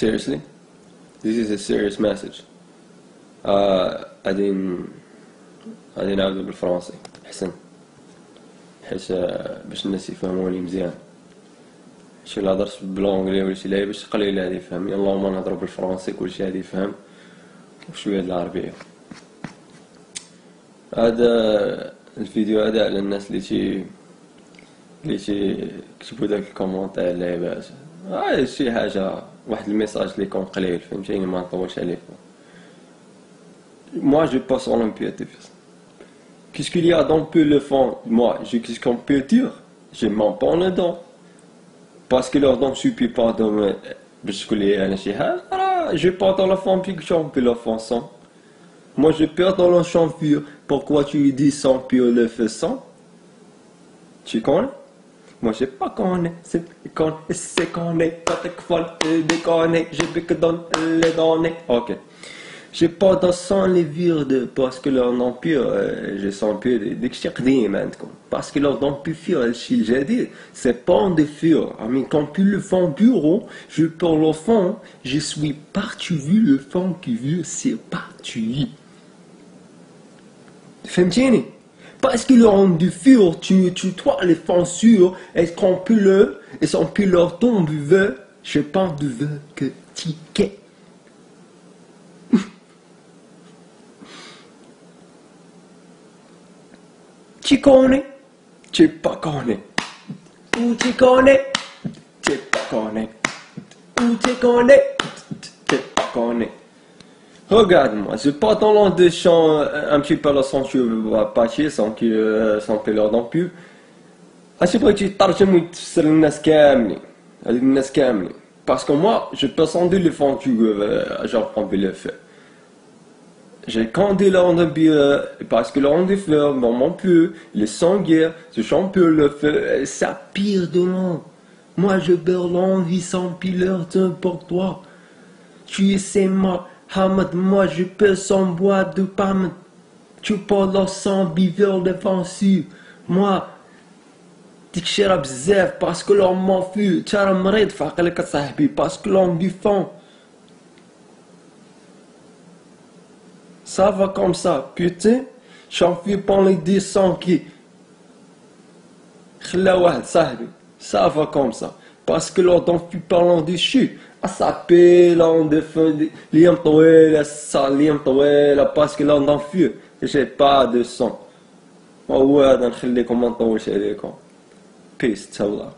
seriously? This is a serious message. غادي غادي نعاودو بالفرنسي حسن حيت باش الناس يفهموني مزيان. شي لا هضرت بالونجلي ولا شي باش قليل هادي يفهم. اللهم نهضرو بالفرنسي كلشي هادي يفهم. وشوية د العربية. هذا الفيديو هذا على الناس اللي تي اللي تي كتبوا داك الكومونتير لعبات آه شي حاجه واحد الميساج اللي يكون قليل فهمتيني ما نطولش عليكم Moi, je passe en l'impiété. Qu'est-ce qu'il y a dans peu le fond Moi, je qu'est-ce qu'on peut dire Je m'en prends le dent. Parce que leur dent suffit pas de me... باش تقول لي انا شي حاجه راه جو pas dans la fond puis que j'en peux la façon. Moi, je perds dans le champion. Pourquoi tu dis sans puis le fait sans Tu connais moi, je sais pas qu'on est, c'est qu'on est, c'est qu'on est, quand t'es folle, déconné, je vais que donne les données. Ok. J'ai pas dans son les virdes, parce que leur nom pur, euh, je sens plus d'extirder maintenant. Parce que leur nom plus fur, euh, le j'ai c'est pas de fur. Ah, mais quand plus le fond bureau, je pour le fond, je suis parti vu le fond qui vu, c'est parti. Femtini parce le rang du fur. Tu tu toi les peut le est-ce qu'on peut leur tombe veut je pense du veut que ticket. Tu connais? Tu pas connais. Ou tu connais? Tu pas connais. Ou tu connais? Tu pas connais Regarde-moi, je pas dans l'an de chant un petit peu la ceinture patchée sans que euh, sans que leur non plus. اش بغيتي تترجم وتفسر للناس كاملين هذيك الناس كاملين باسكو moi je peux sonder le fond tu j'apprends bien le fait j'ai canté le rond de parce que le rond des fleurs non plus les sanguières ce champion le feu ça pire de long moi je perds l'envie sans pileur pour toi tu sais moi Hamad, moi je peux sans bois de pam. Tu parles sans biveur défensif. Moi, تكشرب بزاف باسكو لون مونفو ترى مريض في عقلك صاحبي باسكو لون دي فون Ça va comme ça, putain. J'en fais pas les descends qui. خلا واحد صاحبي. Ça va comme ça. Parce que lors d'un fut parlant dessus. اسابيل اون ديفون ليام طويله ليام طويله باسكو لا نضنفيو جي با دو سون وهو هذا نخليكم ما نطولش عليكم بيس تهلا